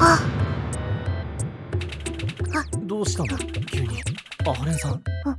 あどうしたの急に阿波連さんあ